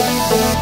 Thank